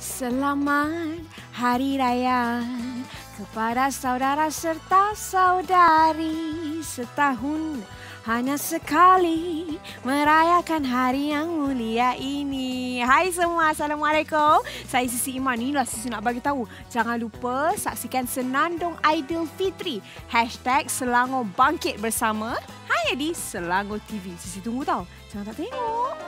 Selamat Hari Raya kepada saudara serta saudari setahun hanya sekali merayakan hari yang mulia ini. Hai semua, Assalamualaikum. Saya Sisi Iman, inilah Sisi nak bagi tahu. Jangan lupa saksikan Senandung Aidilfitri. Fitri. Hashtag Selangor Bangkit Bersama. Hanya di Selangor TV. Sisi tunggu tau. Jangan tak tengok.